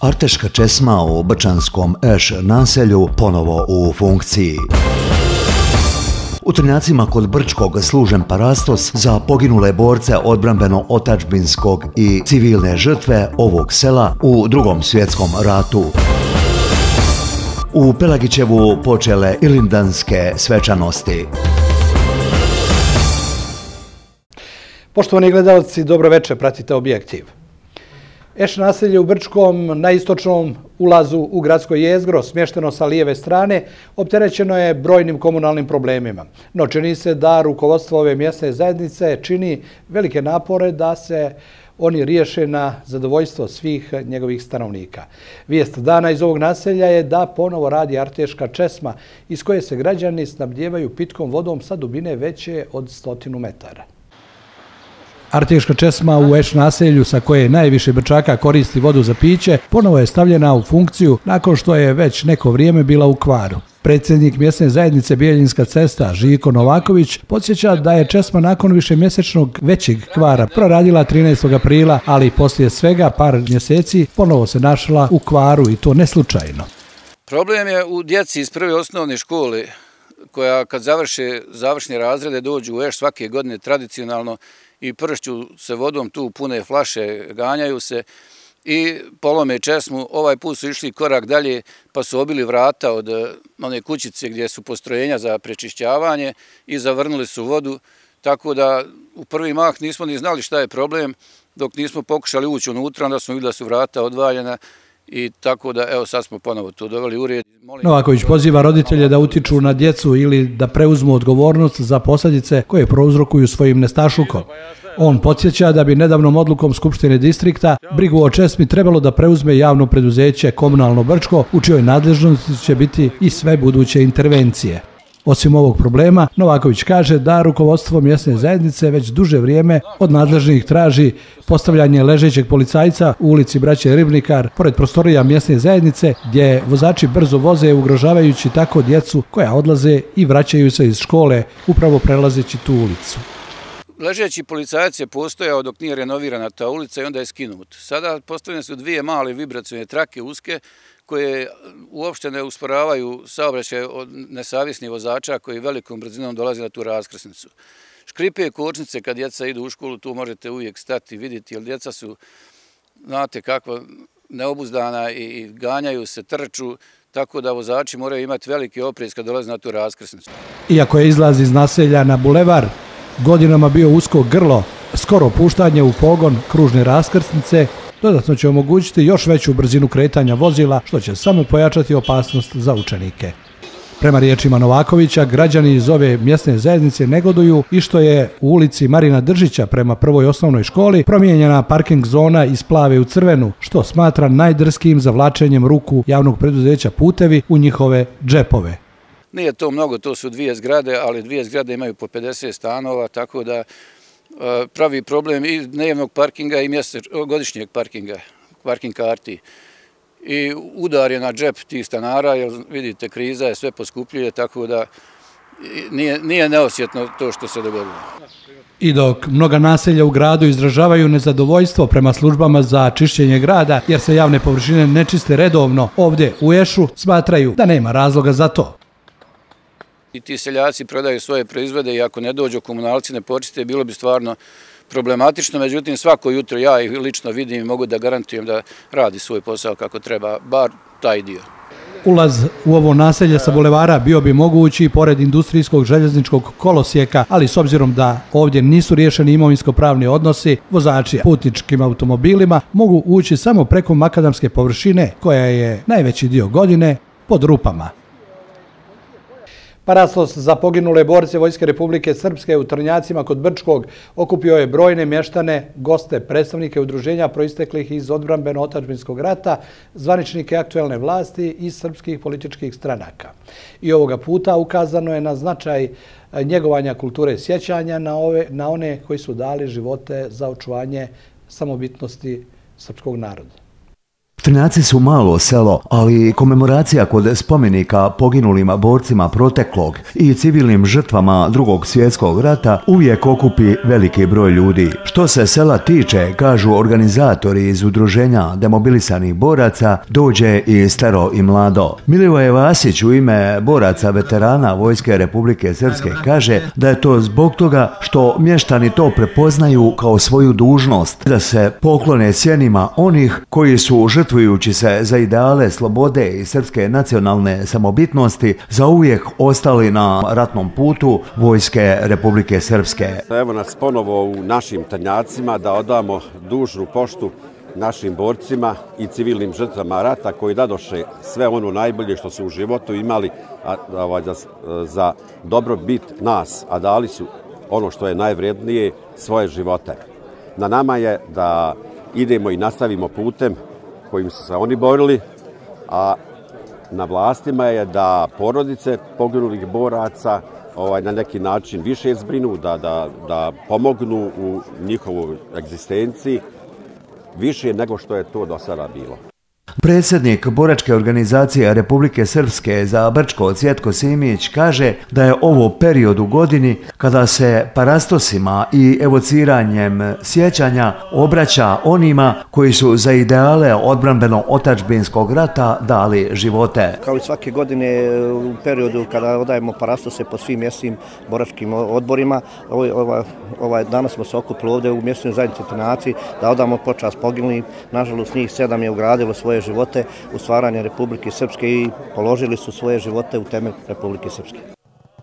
Arteška česma u Brčanskom Eš naselju ponovo u funkciji. U Trnjacima kod Brčkog služen parastos za poginule borce odbranbeno-otačbinskog i civilne žrtve ovog sela u drugom svjetskom ratu. U Pelagićevu počele ilindanske svečanosti. Poštovani gledalci, dobro večer, pratite objektiv. Eš naselje u Brčkom na istočnom ulazu u gradsko jezgro, smješteno sa lijeve strane, opterećeno je brojnim komunalnim problemima. No čini se da rukovodstvo ove mjesne zajednice čini velike napore da se oni riješe na zadovoljstvo svih njegovih stanovnika. Vijest dana iz ovog naselja je da ponovo radi arteška česma iz koje se građani snabdjevaju pitkom vodom sa dubine veće od stotinu metara. Arteška česma u Eš naselju sa koje najviše brčaka koristi vodu za piće ponovo je stavljena u funkciju nakon što je već neko vrijeme bila u kvaru. Predsjednik mjesne zajednice Bijeljinska cesta Žiko Novaković podsjeća da je Česma nakon više mjesečnog većeg kvara proradila 13. aprila, ali poslije svega par mjeseci ponovo se našla u kvaru i to neslučajno. Problem je u djeci iz prve osnovne škole koja kad završe završne razrede dođu u Eš svake godine tradicionalno i pršću se vodom tu pune flaše, ganjaju se i polome česmu. Ovaj put su išli korak dalje pa su obili vrata od eh, one kućice gdje su postrojenja za prečišćavanje i zavrnuli su vodu. Tako da u prvi mah nismo ni znali šta je problem dok nismo pokušali ući unutra, onda smo vidjeli da su vrata odvaljena i tako da evo sad smo ponovo to doveli u red. Novaković poziva roditelje da utiču na djecu ili da preuzmu odgovornost za posljedice koje prouzrokuju svojim nestašukom. On podsjeća da bi nedavnom odlukom Skupštine distrikta brigu o Česmi trebalo da preuzme javno preduzeće Komunalno Brčko, u čijoj nadležnosti će biti i sve buduće intervencije. Osim ovog problema, Novaković kaže da rukovodstvo mjesne zajednice već duže vrijeme od nadležnih traži postavljanje ležećeg policajca u ulici Braće Ribnikar pored prostorija mjesne zajednice gdje vozači brzo voze ugrožavajući tako djecu koja odlaze i vraćaju se iz škole upravo prelazeći tu ulicu. Ležeći policajac je postojao dok nije renovirana ta ulica i onda je skinut. Sada postavljene su dvije male vibracione trake uske koje uopšte ne usporavaju saobraćaj od nesavjesnih vozača koji velikom brzinom dolazi na tu raskrsnicu. Škripe kočnice kad djeca idu u školu, tu možete uvijek stati i vidjeti, jer djeca su, znate kako, neobuzdana i ganjaju se, trču, tako da vozači moraju imati veliki oprez kad dolazi na tu raskrsnicu. Iako je izlaz iz naselja na bulevar, godinama bio usko grlo, skoro puštanje u pogon kružne raskrsnice, dodatno će omogućiti još veću brzinu kretanja vozila, što će samo pojačati opasnost za učenike. Prema riječima Novakovića, građani iz ove mjesne zajednice negoduju i što je u ulici Marina Držića prema prvoj osnovnoj školi promijenjena parking zona iz plave u crvenu, što smatra najdrskim zavlačenjem ruku javnog preduzeća putevi u njihove džepove. Nije to mnogo, to su dvije zgrade, ali dvije zgrade imaju po 50 stanova, tako da E, pravi problem i dnevnog parkinga i e, godišnjeg parkinga, parking karti. I udar je na džep tih stanara, jer vidite, kriza je sve poskupljuje, tako da nije neosjetno to što se dogodilo. I dok mnoga naselja u gradu izražavaju nezadovoljstvo prema službama za čišćenje grada, jer se javne površine ne čiste redovno, ovdje u Ešu smatraju da nema razloga za to i ti seljaci prodaju svoje proizvode i ako ne dođu komunalci ne počiste, bilo bi stvarno problematično. Međutim, svako jutro ja ih lično vidim i mogu da garantujem da radi svoj posao kako treba, bar taj dio. Ulaz u ovo naselje sa bulevara bio bi mogući i pored industrijskog željezničkog kolosijeka, ali s obzirom da ovdje nisu riješeni imovinsko-pravni odnosi, vozači putničkim automobilima mogu ući samo preko makadamske površine, koja je najveći dio godine pod rupama. Parastos za poginule borce Vojske Republike Srpske u Trnjacima kod Brčkog okupio je brojne mještane, goste, predstavnike udruženja proisteklih iz odbranbeno-otačbinskog rata, zvaničnike aktuelne vlasti i srpskih političkih stranaka. I ovoga puta ukazano je na značaj e, njegovanja kulture sjećanja na one koji su dali živote za očuvanje samobitnosti srpskog naroda. Trinaci su malo selo, ali komemoracija kod spomenika poginulima borcima proteklog i civilnim žrtvama drugog svjetskog rata uvijek okupi veliki broj ljudi. Što se sela tiče, kažu organizatori iz udruženja demobilisanih boraca, dođe i staro i mlado. Milivoje Vasić u ime boraca veterana Vojske Republike Srpske kaže da je to zbog toga što mještani to prepoznaju kao svoju dužnost da se poklone sjenima onih koji su žrtvi žrtvujući se za ideale slobode i srpske nacionalne samobitnosti, zauvijek ostali na ratnom putu Vojske Republike Srpske. Evo nas ponovo u našim tanjacima da odamo dužnu poštu našim borcima i civilnim žrtvama rata koji dadoše sve ono najbolje što su u životu imali ovaj, za dobro bit nas, a dali su ono što je najvrednije, svoje živote. Na nama je da idemo i nastavimo putem kojim su se oni borili, a na vlastima je da porodice poginulih boraca ovaj, na neki način više zbrinu, da, da, da pomognu u njihovoj egzistenciji više nego što je to do sada bilo. Predsjednik Boračke organizacije Republike Srpske za Brčko Cvjetko Simić kaže da je ovo period u godini kada se parastosima i evociranjem sjećanja obraća onima koji su za ideale odbranbeno otačbinskog rata dali živote. Kao i svake godine u periodu kada odajemo parastose po svim mjesnim boračkim odborima, ovaj, ovaj, ovaj, danas smo se okupili ovdje u mjesnoj zajednici Trnaci da odamo počas poginuli. Nažalost, njih sedam je ugradilo svoje živote u stvaranje Republike Srpske i položili su svoje živote u temelj Republike Srpske.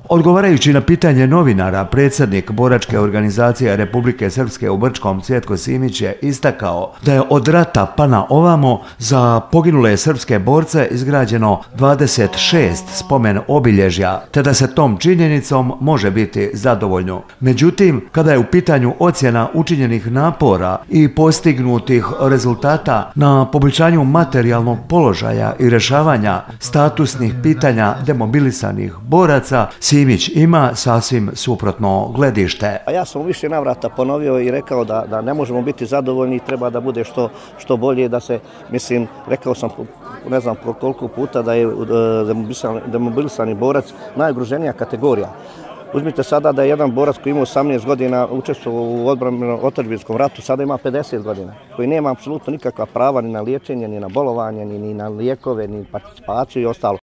Odgovarajući na pitanje novinara, predsjednik Boračke organizacije Republike Srpske u Brčkom Cvjetko Simić je istakao da je od rata pa na ovamo za poginule srpske borce izgrađeno 26 spomen obilježja, te da se tom činjenicom može biti zadovoljno. Međutim, kada je u pitanju ocjena učinjenih napora i postignutih rezultata na poboljšanju materijalnog položaja i rešavanja statusnih pitanja demobilisanih boraca, Simić ima sasvim suprotno gledište. A ja sam više navrata ponovio i rekao da, da ne možemo biti zadovoljni, treba da bude što, što bolje, da se, mislim, rekao sam ne znam koliko puta da je e, demobilisani borac najugroženija kategorija. Uzmite sada da je jedan borac koji ima 18 godina učestvo u odbranom otačbinskom ratu, sada ima 50 godina, koji nema apsolutno nikakva prava ni na liječenje, ni na bolovanje, ni, ni na lijekove, ni participaciju i ostalo.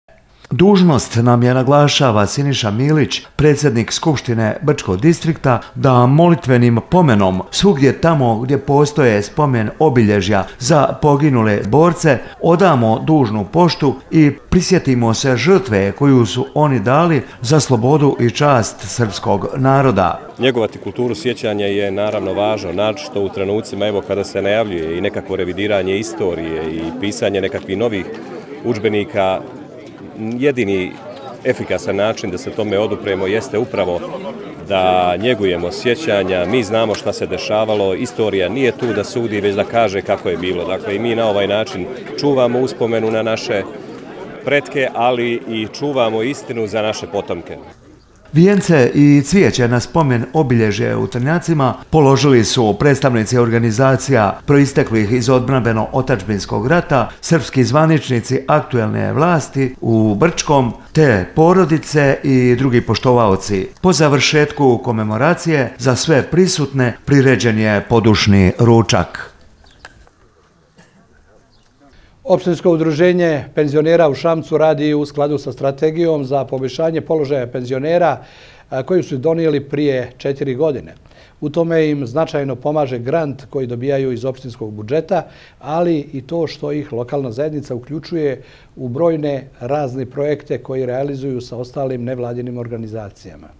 Dužnost nam je naglašava Siniša Milić, predsjednik Skupštine Brčkog distrikta, da molitvenim pomenom svugdje tamo gdje postoje spomen obilježja za poginule borce, odamo dužnu poštu i prisjetimo se žrtve koju su oni dali za slobodu i čast srpskog naroda. Njegovati kulturu sjećanja je naravno važno, naročito u trenucima evo kada se najavljuje i nekako revidiranje istorije i pisanje nekakvih novih učbenika jedini efikasan način da se tome odupremo jeste upravo da njegujemo sjećanja, mi znamo šta se dešavalo, istorija nije tu da sudi, već da kaže kako je bilo. Dakle, i mi na ovaj način čuvamo uspomenu na naše pretke, ali i čuvamo istinu za naše potomke. Vijence i cvijeće na spomen obilježje u Trnjacima položili su predstavnici organizacija proisteklih iz odbranbeno otačbinskog rata, srpski zvaničnici aktuelne vlasti u Brčkom, te porodice i drugi poštovaoci. Po završetku komemoracije za sve prisutne priređen je podušni ručak. Opštinsko udruženje penzionera u Šamcu radi u skladu sa strategijom za poboljšanje položaja penzionera koju su donijeli prije četiri godine. U tome im značajno pomaže grant koji dobijaju iz opštinskog budžeta, ali i to što ih lokalna zajednica uključuje u brojne razne projekte koji realizuju sa ostalim nevladinim organizacijama.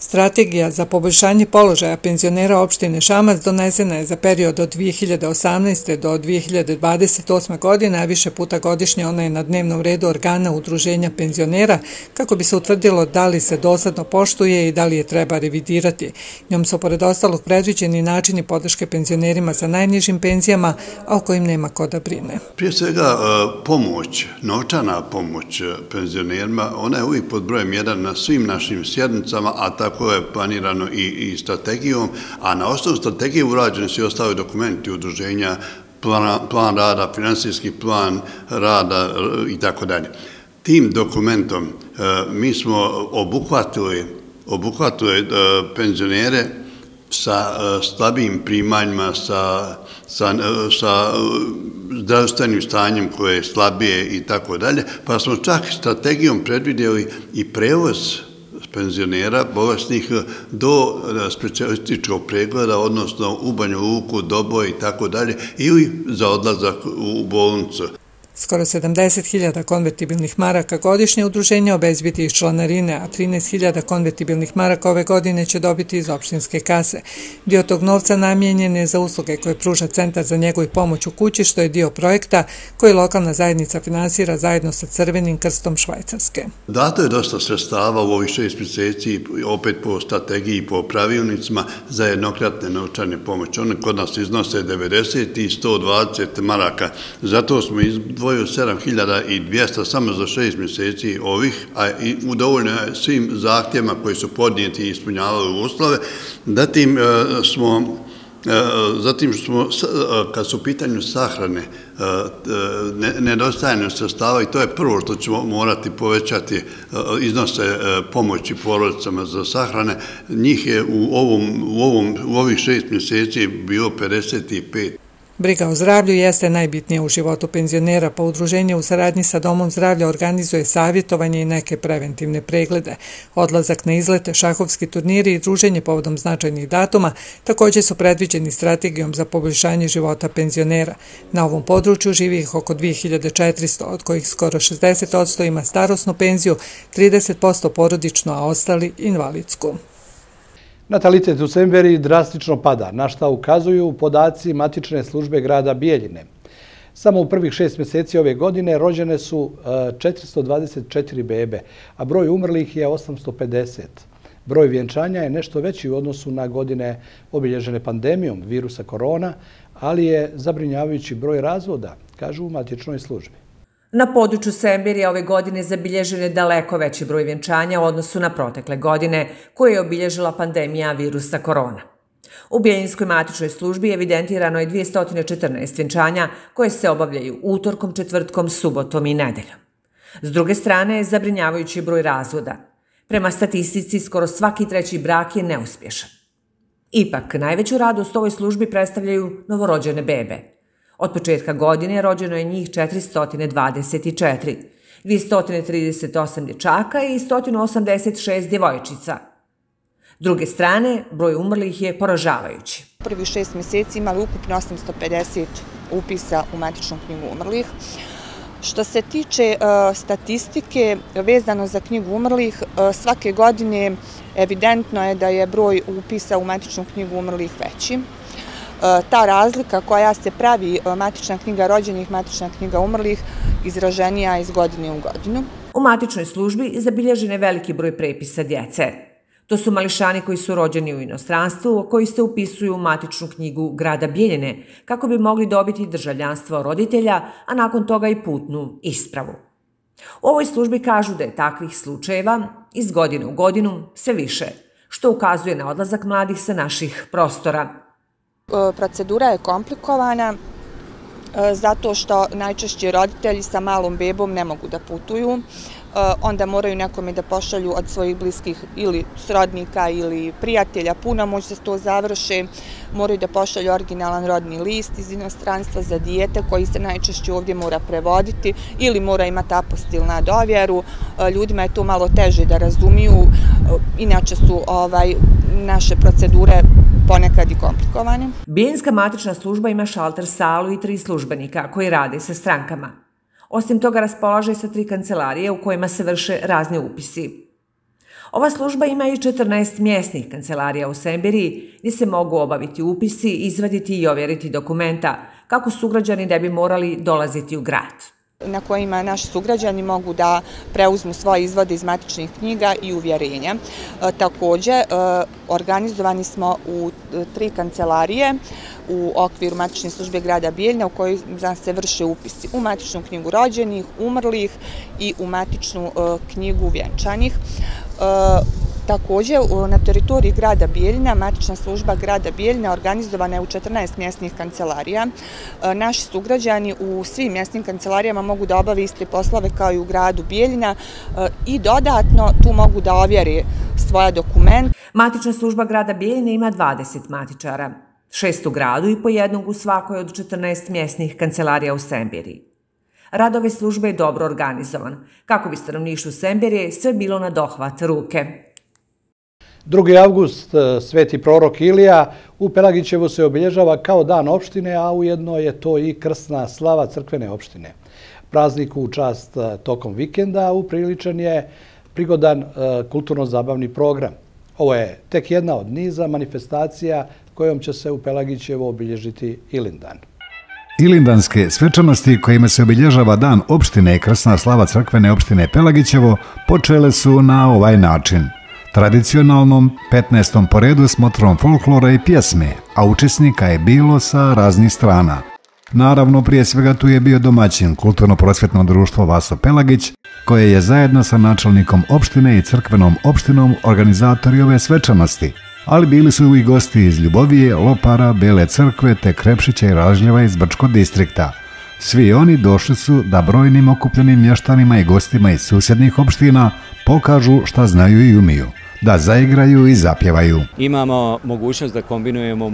Strategija za poboljšanje položaja penzionera opštine Šamac donesena je za period od 2018. do 2028. godine, a više puta godišnje ona je na dnevnom redu organa udruženja penzionera kako bi se utvrdilo da li se dosadno poštuje i da li je treba revidirati. Njom su pored ostalog predviđeni načini podrške penzionerima sa najnižim penzijama, a o kojim nema ko da brine. Prije svega e, pomoć, novčana pomoć penzionerima, ona je uvijek pod brojem jedan na svim našim sjednicama, a ta tako je planirano i, i strategijom, a na osnovu strategije urađene su i ostali dokumenti udruženja plan rada, finansijski plan rada e, i tako dalje. Tim dokumentom e, mi smo obuhvatili, obuhvatili e, penzionere sa slabim primanjima, sa, sa, sa zdravstvenim stanjem koje je slabije i tako dalje, pa smo čak strategijom predvidjeli i prevoz penzionera, bolesnih, eh, do eh, specialističkog pregleda, odnosno u banju luku, doboj i tako dalje, ili za odlazak u bolnicu. Skoro 70.000 konvertibilnih maraka godišnje udruženje obezbiti iz članarine, a 13.000 konvertibilnih maraka ove godine će dobiti iz opštinske kase. Dio tog novca namjenjen je za usluge koje pruža Centar za njegov pomoć u kući, što je dio projekta koji lokalna zajednica finansira zajedno sa Crvenim krstom Švajcarske. Dato je dosta sredstava u ovih šest mjeseci, opet po strategiji i po pravilnicima, za jednokratne novčane pomoći. One kod nas iznose 90 i 120 maraka. Zato smo izdvojili izdvojio 7200 samo za šest mjeseci ovih, a i udovoljno je svim zahtjevima koji su podnijeti i ispunjavali uslove. Zatim e, smo e, Zatim smo, e, kad su u pitanju sahrane, e, nedostajanje sredstava i to je prvo što ćemo morati povećati iznose pomoći porodicama za sahrane, njih je u, ovom, u, ovom, u ovih šest mjeseci bilo 55. Briga o zdravlju jeste najbitnija u životu penzionera, pa udruženje u saradnji sa Domom zdravlja organizuje savjetovanje i neke preventivne preglede. Odlazak na izlete, šahovski turniri i druženje povodom značajnih datuma također su predviđeni strategijom za poboljšanje života penzionera. Na ovom području živi ih oko 2400, od kojih skoro 60% ima starosnu penziju, 30% porodično, a ostali invalidsku. Natalitet u Semberi drastično pada, na šta ukazuju podaci matične službe grada Bijeljine. Samo u prvih šest mjeseci ove godine rođene su e, 424 bebe, a broj umrlih je 850. Broj vjenčanja je nešto veći u odnosu na godine obilježene pandemijom virusa korona, ali je zabrinjavajući broj razvoda, kažu u matičnoj službi. Na području Sembirija ove godine zabilježen je daleko veći broj vjenčanja u odnosu na protekle godine koje je obilježila pandemija virusa korona. U Bijeljinskoj matičnoj službi evidentirano je 214 vjenčanja koje se obavljaju utorkom, četvrtkom, subotom i nedeljom. S druge strane je zabrinjavajući broj razvoda. Prema statistici, skoro svaki treći brak je neuspješan. Ipak, najveću radost ovoj službi predstavljaju novorođene bebe – Od početka godine rođeno je njih 424, 238 dječaka i 186 djevojčica. Druge strane, broj umrlih je poražavajući. Prvi šest mjeseci imali ukupno 850 upisa u matičnu knjigu umrlih. Što se tiče uh, statistike vezano za knjigu umrlih, uh, svake godine evidentno je da je broj upisa u matičnu knjigu umrlih veći. Ta razlika koja se pravi e, matična knjiga rođenih, matična knjiga umrlih, izraženija iz godine u godinu. U matičnoj službi zabilježen je veliki broj prepisa djece. To su mališani koji su rođeni u inostranstvu, koji se upisuju u matičnu knjigu grada Bijeljene, kako bi mogli dobiti državljanstvo roditelja, a nakon toga i putnu ispravu. U ovoj službi kažu da je takvih slučajeva iz godine u godinu sve više, što ukazuje na odlazak mladih sa naših prostora. E, procedura je komplikovana e, zato što najčešće roditelji sa malom bebom ne mogu da putuju. Eh, onda moraju nekome da pošalju od svojih bliskih ili srodnika ili prijatelja puna moć da to završe. Moraju da pošalju originalan rodni list iz inostranstva za dijete koji se najčešće ovdje mora prevoditi ili mora imati apostil na dovjeru. Eh, ljudima je to malo teže da razumiju. Eh, inače su ovaj, naše procedure ponekad i komplikovane. Bijeljinska matična služba ima šalter salu i tri službenika koji rade sa strankama. Osim toga raspolaže sa tri kancelarije u kojima se vrše razni upisi. Ova služba ima i 14 mjesnih kancelarija u Sembiriji gdje se mogu obaviti upisi, izvaditi i ovjeriti dokumenta kako sugrađani ne bi morali dolaziti u grad na kojima naši sugrađani mogu da preuzmu svoje izvode iz matičnih knjiga i uvjerenja. E, također, e, organizovani smo u e, tri kancelarije u okviru matične službe grada Bijeljna u kojoj se vrše upisi u matičnu knjigu rođenih, umrlih i u matičnu e, knjigu vjenčanih. E, također, na teritoriji grada Bijeljina, matična služba grada Bijeljina organizovana je u 14 mjesnih kancelarija. E, naši sugrađani u svim mjesnim kancelarijama mogu da obave iste poslove kao i u gradu Bijeljina i dodatno tu mogu da ovjeri svoja dokumenta. Matična služba grada Bijeljina ima 20 matičara, šest u gradu i po jednog u svakoj od 14 mjesnih kancelarija u Sembiri. Radove službe je dobro organizovan, kako bi stanovništvu Semberije sve bilo na dohvat ruke. 2. avgust, e, sveti prorok Ilija, u Pelagićevu se obilježava kao dan opštine, a ujedno je to i krsna slava crkvene opštine. Praznik u čast e, tokom vikenda upriličan je prigodan e, kulturno-zabavni program. Ovo je tek jedna od niza manifestacija kojom će se u Pelagićevo obilježiti Ilindan. Ilindanske svečanosti kojima se obilježava dan opštine i krsna slava crkvene opštine Pelagićevo počele su na ovaj način. Tradicionalnom 15. poredu smotrom folklora i pjesme, a učesnika je bilo sa raznih strana. Naravno, prije svega tu je bio domaćin kulturno-prosvjetno društvo Vaso Pelagić, koje je zajedno sa načelnikom opštine i crkvenom opštinom organizatori ove svečanosti, ali bili su i gosti iz Ljubovije, Lopara, Bele crkve te Krepšića i Ražljeva iz Brčkog distrikta. Svi oni došli su da brojnim okupljenim mještanima i gostima iz susjednih opština pokažu šta znaju i umiju da zaigraju i zapjevaju. Imamo mogućnost da kombinujemo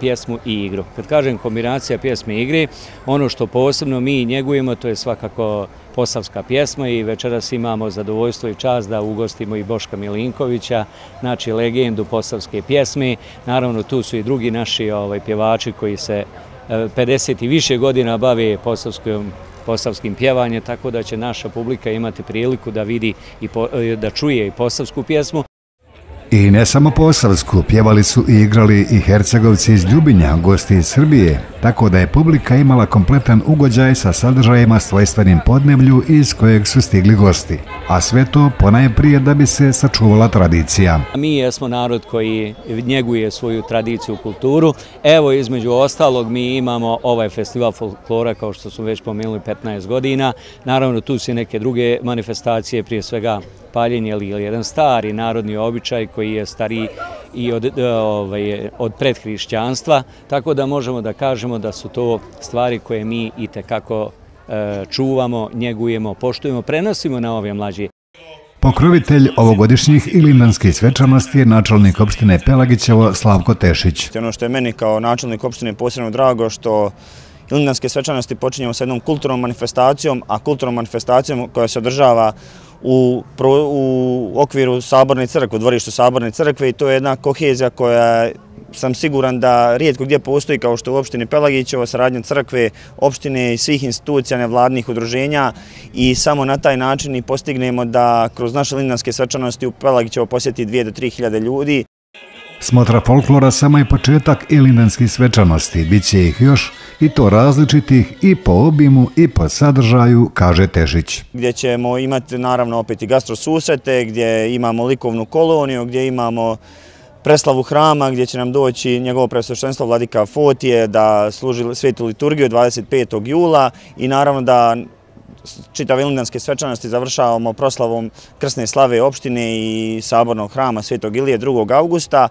pjesmu i igru. Kad kažem kombinacija pjesme i igre, ono što posebno mi njegujemo, to je svakako posavska pjesma i večeras imamo zadovoljstvo i čast da ugostimo i Boška Milinkovića, znači legendu posavske pjesme. Naravno, tu su i drugi naši ovaj, pjevači koji se e, 50 i više godina bave posavskom posavskim pjevanjem, tako da će naša publika imati priliku da vidi i e, da čuje i posavsku pjesmu. I ne samo posavsku, pjevali su i igrali i hercegovci iz Ljubinja, gosti iz Srbije, tako da je publika imala kompletan ugođaj sa sadržajima svojstvenim podneblju iz kojeg su stigli gosti. A sve to ponajprije da bi se sačuvala tradicija. Mi jesmo narod koji njeguje svoju tradiciju u kulturu. Evo, između ostalog, mi imamo ovaj festival folklora, kao što smo već pomenuli, 15 godina. Naravno, tu su neke druge manifestacije, prije svega paljenje ili jedan stari narodni običaj koji je stari i od, e, ovaj, od predhrišćanstva, tako da možemo da kažemo da su to stvari koje mi i tekako čuvamo, njegujemo, poštujemo, prenosimo na ove mlađe. Pokrovitelj ovogodišnjih ilindanskih svečanosti je načelnik opštine Pelagićevo Slavko Tešić. Ono što je meni kao načelnik opštine posebno drago što ilindanske svečanosti počinjemo sa jednom kulturnom manifestacijom, a kulturnom manifestacijom koja se održava u, u okviru Saborne crkve, u dvorištu Saborne crkve i to je jedna kohezija koja sam siguran da rijetko gdje postoji kao što u opštini Pelagićevo, saradnja crkve, opštine i svih institucija nevladnih udruženja i samo na taj način i postignemo da kroz naše lindanske svečanosti u Pelagićevo posjeti 2 do 3 hiljade ljudi. Smotra folklora samo je početak ilindanskih svečanosti, bit će ih još i to različitih i po obimu i po sadržaju, kaže Tešić. Gdje ćemo imati naravno opet i gastrosusrete, gdje imamo likovnu koloniju, gdje imamo preslavu hrama, gdje će nam doći njegovo presveštenstvo Vladika Fotije da služi svetu liturgiju 25. jula i naravno da čitave ilindanske svečanosti završavamo proslavom krsne slave opštine i sabornog hrama Svetog Ilije 2. augusta.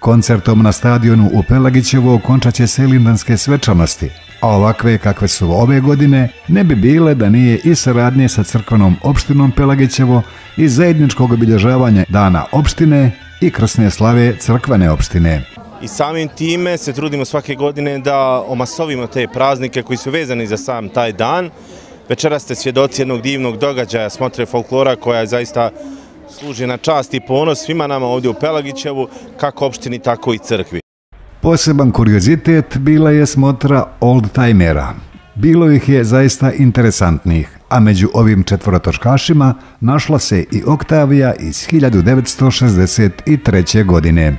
Koncertom na stadionu u Pelagićevo okončat će se ilindanske svečanosti, a ovakve kakve su ove godine ne bi bile da nije i saradnje sa crkvenom opštinom Pelagićevo i zajedničkog obilježavanja dana opštine i krsne slave crkvene opštine. I samim time se trudimo svake godine da omasovimo te praznike koji su vezani za sam taj dan. Večera ste svjedoci jednog divnog događaja smotre folklora koja je zaista služi na čast i ponos svima nama ovdje u Pelagićevu, kako opštini, tako i crkvi. Poseban kuriozitet bila je smotra old-timera. Bilo ih je zaista interesantnih, a među ovim četvorotočkašima našla se i Oktavija iz 1963. godine.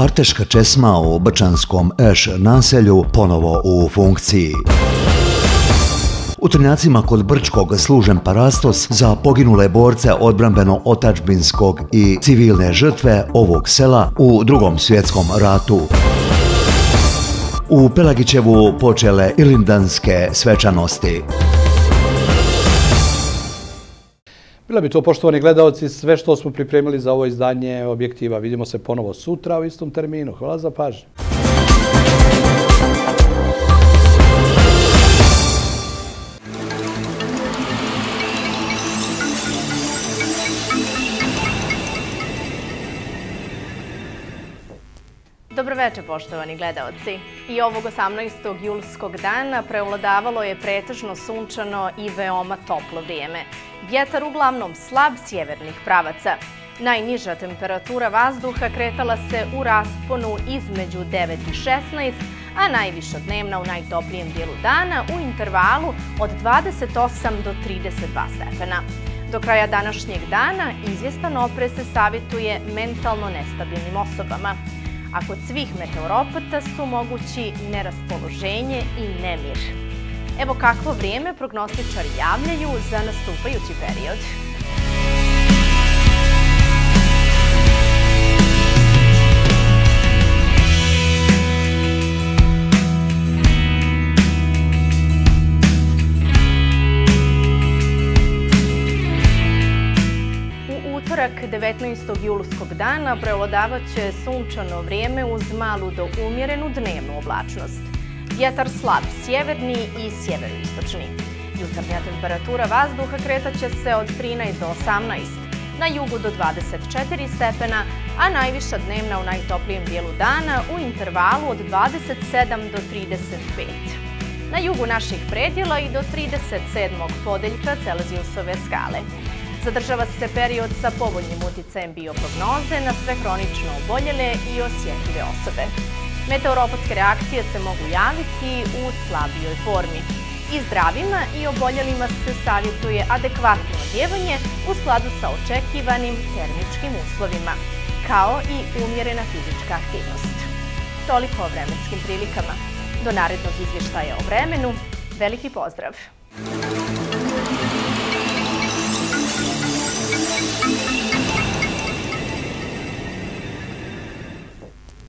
Arteška česma u Brčanskom Eš naselju ponovo u funkciji. U Trnjacima kod Brčkog služen parastos za poginule borce odbranbeno-otačbinskog i civilne žrtve ovog sela u drugom svjetskom ratu. U Pelagićevu počele ilindanske svečanosti. Bila bi to, poštovani gledalci, sve što smo pripremili za ovo izdanje objektiva. Vidimo se ponovo sutra u istom terminu. Hvala za pažnju. Veče, poštovani gledalci. I ovog 18. julskog dana preovladavalo je pretežno sunčano i veoma toplo vrijeme. Vjetar uglavnom slab sjevernih pravaca. Najniža temperatura vazduha kretala se u rasponu između 9 i 16, a najviša dnevna u najtoplijem dijelu dana u intervalu od 28 do 32 stepena. Do kraja današnjeg dana izvjestan opre se savjetuje mentalno nestabilnim osobama a kod svih meteoropata su mogući neraspoloženje i nemir. Evo kakvo vrijeme prognostičari javljaju za nastupajući period. Utorak 19. julskog dana prevodavat će sunčano vrijeme uz malu do umjerenu dnevnu oblačnost. Vjetar slab, sjeverni i sjeveroistočni. Jutarnja temperatura vazduha kretat će se od 13 do 18, na jugu do 24 stepena, a najviša dnevna u najtoplijem dijelu dana u intervalu od 27 do 35. Na jugu naših predjela i do 37. podeljka Celzijusove skale. Zadržava se period sa povoljnim uticajem bioprognoze na sve hronično oboljele i osjetljive osobe. Meteoropatske reakcije se mogu javiti u slabijoj formi. I zdravima i oboljelima se savjetuje adekvatno odjevanje u skladu sa očekivanim termičkim uslovima, kao i umjerena fizička aktivnost. Toliko o vremenskim prilikama. Do narednog izvještaja o vremenu, veliki pozdrav!